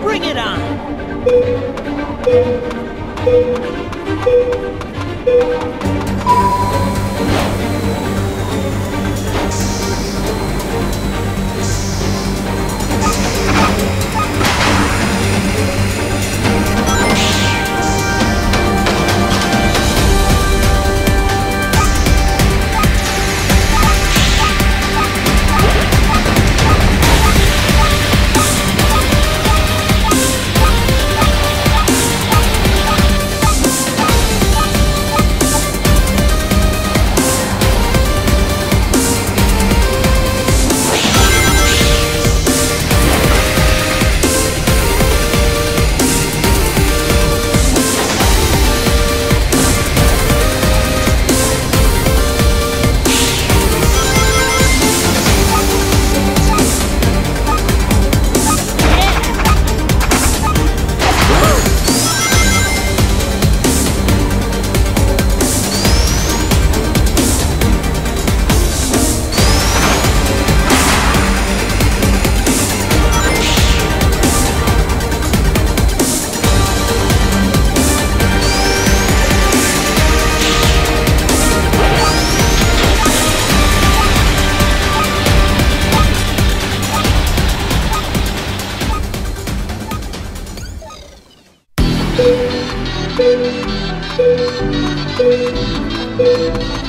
bring it on. Thank you.